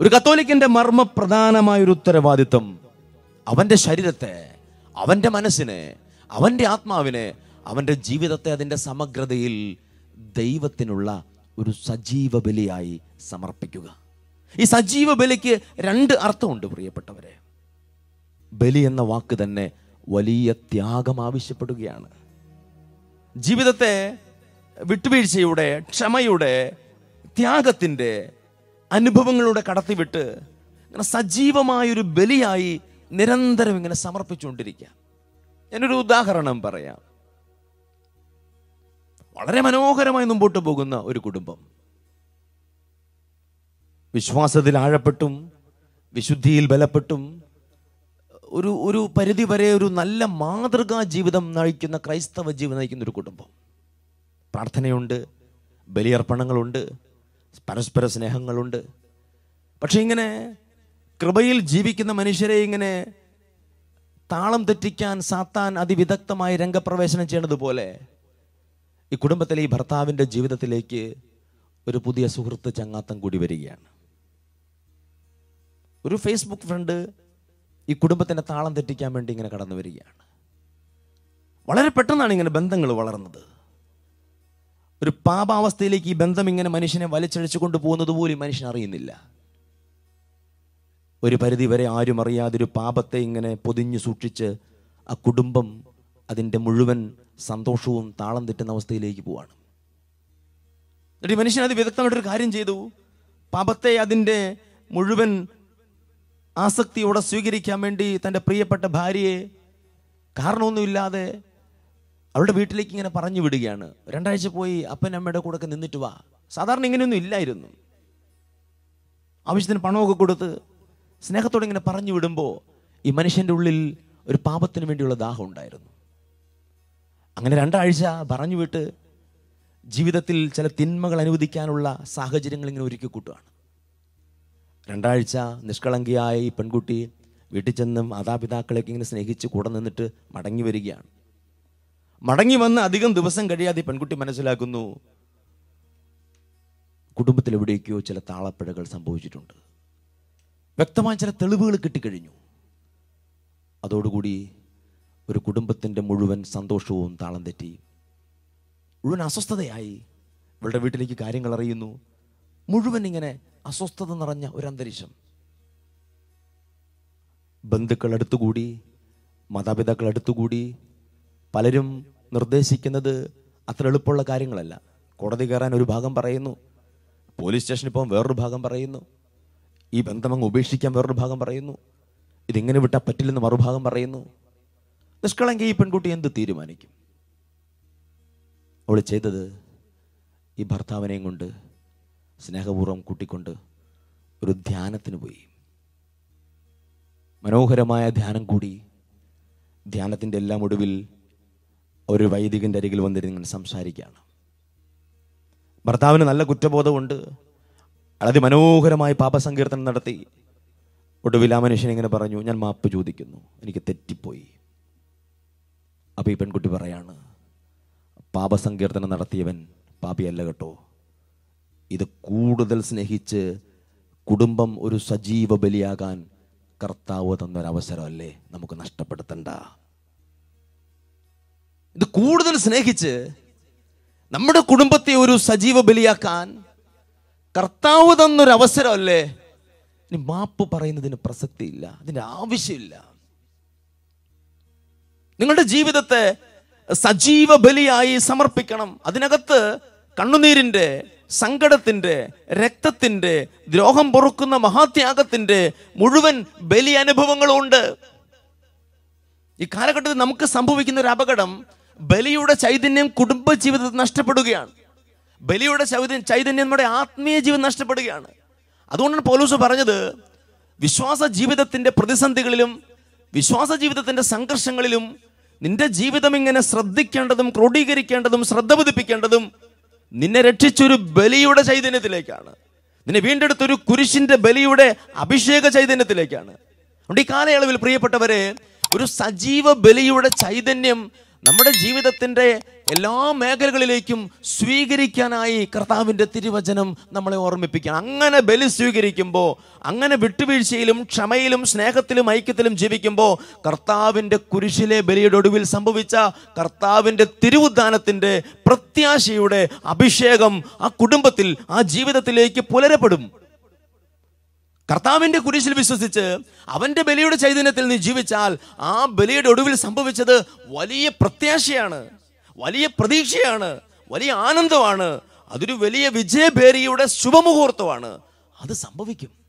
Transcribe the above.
ഒരു കത്തോലിക്കന്റെ മർമ്മപ്രധാനമായ ഒരു ഉത്തരവാദിത്വം അവന്റെ ശരീരത്തെ അവന്റെ മനസ്സിനെ അവന്റെ ആത്മാവിനെ അവന്റെ ജീവിതത്തെ അതിന്റെ സമഗ്രതയിൽ ദൈവത്തിനുള്ള ഒരു സജീവ ബലിയായി സമർപ്പിക്കുക. ഈ സജീവ ബലിക്ക് രണ്ട് അർത്ഥമുണ്ട് പ്രിയപ്പെട്ടവരെ. ബലി എന്ന വാക്ക് തന്നെ വലിയ ത്യാഗം ആവശ്യപ്പെടുകയാണ്. ജീവിതത്തെ വിട്ടുവീഴ്ചയുടെ ക്ഷമയുടെ ത്യാഗത്തിന്റെ അനുഭവങ്ങളുടെ കടത്തിവിട്ട് ഇങ്ങനെ സജീവമായൊരു ബലിയായി നിരന്തരം ഇങ്ങനെ സമർപ്പിച്ചുകൊണ്ടിരിക്കുക. ഞാനൊരു ഉദാഹരണം പറയാം. വളരെ മനോഹരമായി മുമ്പോട്ട് പോകുന്ന ഒരു കുടുംബം. വിശ്വാസത്തിൽ ആഴപ്പെട്ടും വിശുദ്ധിയിൽ ബലപ്പെട്ടും ഒരു ഒരു പരിധി വരെ ഒരു നല്ല മാതൃകാ ജീവിതം നയിക്കുന്ന ക്രൈസ്തവ ജീവിതം നയിക്കുന്ന ഒരു കുടുംബം. പ്രാർത്ഥനയുണ്ട് ബലിയർപ്പണങ്ങളുണ്ട് പരസ്പര സ്നേഹങ്ങളുണ്ട്. പക്ഷെ ഇങ്ങനെ കൃപയിൽ ജീവിക്കുന്ന മനുഷ്യരെ ഇങ്ങനെ താളം തെറ്റിക്കാൻ സാത്താൻ അതിവിദഗ്ധമായി രംഗപ്രവേശനം ചെയ്യണതുപോലെ ഈ കുടുംബത്തിലെ ഈ ഭർത്താവിന്റെ ജീവിതത്തിലേക്ക് ഒരു പുതിയ സുഹൃത്ത് ചങ്ങാത്തം കൂടി വരികയാണ്. ഒരു ഫേസ്ബുക്ക് ഫ്രണ്ട് ഈ കുടുംബത്തിന്റെ താളം തെറ്റിക്കാൻ വേണ്ടി ഇങ്ങനെ കടന്നു വരികയാണ്. വളരെ പെട്ടെന്നാണ് ഇങ്ങനെ ബന്ധങ്ങൾ വളർന്നത്. ഒരു പാപാവസ്ഥയിലേക്ക് ഈ ബന്ധം ഇങ്ങനെ മനുഷ്യനെ വലിച്ചഴിച്ചു കൊണ്ടുപോകുന്നത് പോലും മനുഷ്യൻ അറിയുന്നില്ല. ഒരു പരിധി വരെ ആരും അറിയാതെ ഒരു പാപത്തെ ഇങ്ങനെ പൊതിഞ്ഞു സൂക്ഷിച്ച് ആ കുടുംബം അതിന്റെ മുഴുവൻ സന്തോഷവും താളം തെറ്റുന്ന അവസ്ഥയിലേക്ക് പോവാണ്. എന്നിട്ട് മനുഷ്യൻ അത് വിദഗ്ധമായിട്ടൊരു കാര്യം ചെയ്തു. പാപത്തെ അതിന്റെ മുഴുവൻ ആസക്തിയോടെ സ്വീകരിക്കാൻ വേണ്ടി തന്റെ പ്രിയപ്പെട്ട ഭാര്യയെ കാരണമൊന്നുമില്ലാതെ അവളുടെ വീട്ടിലേക്ക് ഇങ്ങനെ പറഞ്ഞു വിടുകയാണ്. രണ്ടാഴ്ച പോയി അപ്പൻ അമ്മയുടെ കൂടെ ഒക്കെ നിന്നിട്ട് വാ. സാധാരണ ഇങ്ങനെയൊന്നും ഇല്ലായിരുന്നു. ആവശ്യത്തിന് പണമൊക്കെ കൊടുത്ത് സ്നേഹത്തോടെ ഇങ്ങനെ പറഞ്ഞു വിടുമ്പോൾ ഈ മനുഷ്യന്റെ ഉള്ളിൽ ഒരു പാപത്തിന് വേണ്ടിയുള്ള ദാഹം ഉണ്ടായിരുന്നു. അങ്ങനെ രണ്ടാഴ്ച പറഞ്ഞു വിട്ട് ജീവിതത്തിൽ ചില തിന്മകൾ അനുവദിക്കാനുള്ള സാഹചര്യങ്ങൾ ഇങ്ങനെ ഒരുക്കി കൂട്ടുകയാണ്. രണ്ടാഴ്ച നിഷ്കളങ്കിയായ ഈ പെൺകുട്ടി വീട്ടിൽ ചെന്നും മാതാപിതാക്കളെയൊക്കെ ഇങ്ങനെ സ്നേഹിച്ച് കൂടെ നിന്നിട്ട് മടങ്ങി വരികയാണ്. മടങ്ങി വന്ന് അധികം ദിവസം കഴിയാതെ പെൺകുട്ടി മനസ്സിലാക്കുന്നു. കുടുംബത്തിൽ എവിടേക്കോ ചില താളപ്പിഴകൾ സംഭവിച്ചിട്ടുണ്ട്. വ്യക്തമായ ചില തെളിവുകൾ കിട്ടിക്കഴിഞ്ഞു. അതോടുകൂടി ഒരു കുടുംബത്തിന്റെ മുഴുവൻ സന്തോഷവും താളം തെറ്റി. മുഴുവൻ അസ്വസ്ഥതയായി. ഇവളുടെ വീട്ടിലേക്ക് കാര്യങ്ങൾ അറിയുന്നു. മുഴുവൻ ഇങ്ങനെ അസ്വസ്ഥത നിറഞ്ഞ ഒരു അന്തരീക്ഷം മാതാപിതാക്കൾ അടുത്തുകൂടി പലരും നിർദ്ദേശിക്കുന്നത് അത്ര എളുപ്പമുള്ള കാര്യങ്ങളല്ല. കോടതി കയറാൻ ഒരു ഭാഗം പറയുന്നു. പോലീസ് സ്റ്റേഷനിൽ പോകാൻ വേറൊരു ഭാഗം പറയുന്നു. ഈ ബന്ധം അങ്ങ് ഉപേക്ഷിക്കാൻ വേറൊരു ഭാഗം പറയുന്നു. ഇതിങ്ങനെ വിട്ടാൽ പറ്റില്ലെന്ന് മറുഭാഗം പറയുന്നു. നിഷ്കളങ്കി ഈ പെൺകുട്ടി എന്ത് തീരുമാനിക്കും? അവൾ ചെയ്തത് ഈ ഭർത്താവിനെയും കൊണ്ട് സ്നേഹപൂർവം കൂട്ടിക്കൊണ്ട് ഒരു ധ്യാനത്തിന് പോയി. മനോഹരമായ ധ്യാനം കൂടി ധ്യാനത്തിന്റെ എല്ലാം ഒടുവിൽ ഒരു വൈദികന്റെ അരികിൽ വന്നിരുന്ന് ഇങ്ങനെ സംസാരിക്കുകയാണ്. ഭർത്താവിന് നല്ല കുറ്റബോധമുണ്ട് വളരെ മനോഹരമായി പാപസങ്കീർത്തനം നടത്തി. ഒടുവിൽ ആ മനുഷ്യൻ ഇങ്ങനെ പറഞ്ഞു ഞാൻ മാപ്പ് ചോദിക്കുന്നു. എനിക്ക് തെറ്റിപ്പോയി. അപ്പോൾ ഈ പെൺകുട്ടി പറയാണ് പാപസങ്കീർത്തനം നടത്തിയവൻ പാപിയല്ല കേട്ടോ. ഇത് കൂടുതൽ സ്നേഹിച്ച് കുടുംബം ഒരു സജീവ ബലിയാകാൻ കർത്താവ് തന്നൊരവസരമല്ലേ? നമുക്ക് നഷ്ടപ്പെടുത്തണ്ട. ഇത് കൂടുതൽ സ്നേഹിച്ച് നമ്മുടെ കുടുംബത്തെ ഒരു സജീവ ബലിയാക്കാൻ കർത്താവ് തന്നൊരു അവസരമല്ലേ? ഇനി മാപ്പ് പറയുന്നതിന് പ്രസക്തിയില്ല അതിന്റെ ആവശ്യമില്ല. നിങ്ങളുടെ ജീവിതത്തെ സജീവ ബലിയായി സമർപ്പിക്കണം. അതിനകത്ത് കണ്ണുനീരിന്റെ സങ്കടത്തിന്റെ രക്തത്തിന്റെ ദ്രോഹം പൊറുക്കുന്ന മഹാത്യാഗത്തിന്റെ മുഴുവൻ ബലി അനുഭവങ്ങളും ഉണ്ട് ഈ കാലഘട്ടത്തിൽ നമുക്ക് സംഭവിക്കുന്ന ഒരു അപകടം ബലിയുടെ ചൈതന്യം കുടുംബ ജീവിതത്തിൽ നഷ്ടപ്പെടുകയാണ്. ബലിയുടെ ചൈതന്യം ചൈതന്യം നമ്മുടെ ആത്മീയ ജീവിതം നഷ്ടപ്പെടുകയാണ്. അതുകൊണ്ടാണ് പോലൂസ് പറഞ്ഞത് വിശ്വാസ ജീവിതത്തിന്റെ പ്രതിസന്ധികളിലും വിശ്വാസ ജീവിതത്തിന്റെ സംഘർഷങ്ങളിലും നിന്റെ ജീവിതം ഇങ്ങനെ ശ്രദ്ധിക്കേണ്ടതും ക്രോഡീകരിക്കേണ്ടതും ശ്രദ്ധ പതിപ്പിക്കേണ്ടതും നിന്നെ രക്ഷിച്ചൊരു ബലിയുടെ ചൈതന്യത്തിലേക്കാണ്. നിന്നെ വീണ്ടെടുത്തൊരു കുരിശിന്റെ ബലിയുടെ അഭിഷേക ചൈതന്യത്തിലേക്കാണ്. അതുകൊണ്ട് ഈ കാലയളവിൽ പ്രിയപ്പെട്ടവരെ ഒരു സജീവ ബലിയുടെ ചൈതന്യം നമ്മുടെ ജീവിതത്തിന്റെ എല്ലാ മേഖലകളിലേക്കും സ്വീകരിക്കാനായി കർത്താവിന്റെ തിരുവചനം നമ്മളെ ഓർമ്മിപ്പിക്കണം. അങ്ങനെ ബലി സ്വീകരിക്കുമ്പോൾ അങ്ങനെ വിട്ടുവീഴ്ചയിലും ക്ഷമയിലും സ്നേഹത്തിലും ഐക്യത്തിലും ജീവിക്കുമ്പോൾ കർത്താവിന്റെ കുരിശിലെ ബലിയുടെ ഒടുവിൽ സംഭവിച്ച കർത്താവിന്റെ തിരുവുദ്ധാനത്തിന്റെ പ്രത്യാശയുടെ അഭിഷേകം ആ കുടുംബത്തിൽ ആ ജീവിതത്തിലേക്ക് പുലരപ്പെടും. കർത്താവിന്റെ കുരിശിൽ വിശ്വസിച്ച് അവന്റെ ബലിയുടെ ചൈതന്യത്തിൽ നീ ജീവിച്ചാൽ ആ ബലിയുടെ ഒടുവിൽ സംഭവിച്ചത് വലിയ പ്രത്യാശയാണ് വലിയ പ്രതീക്ഷയാണ് വലിയ ആനന്ദമാണ് അതൊരു വലിയ വിജയഭേരിയുടെ ശുഭമുഹൂർത്തമാണ്. അത് സംഭവിക്കും.